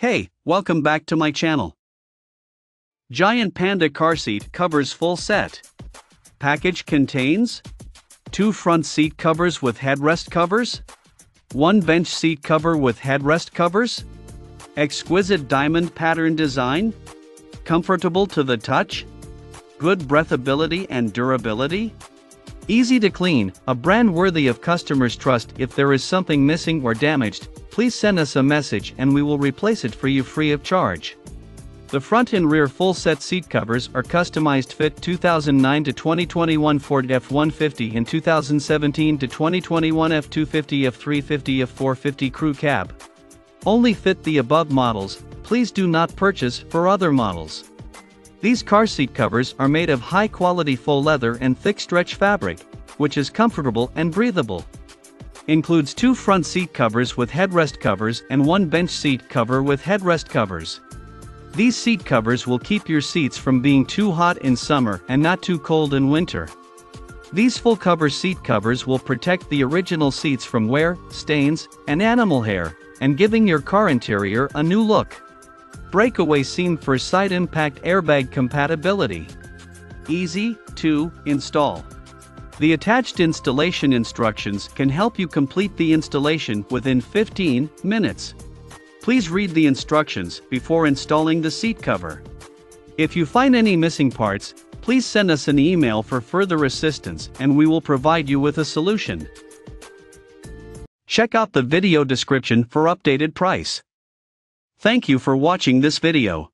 Hey, welcome back to my channel. Giant Panda car seat covers full set. Package contains 2 front seat covers with headrest covers, 1 bench seat cover with headrest covers, exquisite diamond pattern design, comfortable to the touch, good breathability and durability, easy to clean, a brand worthy of customers' trust. If there is something missing or damaged, please send us a message and we will replace it for you free of charge. The front and rear full set seat covers are customized fit 2009 to 2021 Ford F-150 and 2017 to 2021 F-250 F-350 F-450 Crew Cab. Only fit the above models, please do not purchase for other models. These car seat covers are made of high quality faux leather and thick stretch fabric, which is comfortable and breathable. Includes two front seat covers with headrest covers and one bench seat cover with headrest covers. These seat covers will keep your seats from being too hot in summer and not too cold in winter. These full cover seat covers will protect the original seats from wear, stains, and animal hair, and giving your car interior a new look. Breakaway seam for side impact airbag compatibility. Easy to install. The attached installation instructions can help you complete the installation within 15 minutes. Please read the instructions before installing the seat cover. If you find any missing parts, please send us an email for further assistance and we will provide you with a solution. Check out the video description for updated price. Thank you for watching this video.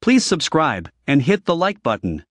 Please subscribe and hit the like button.